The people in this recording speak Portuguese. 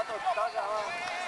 Obrigado, tá, tá, tá já.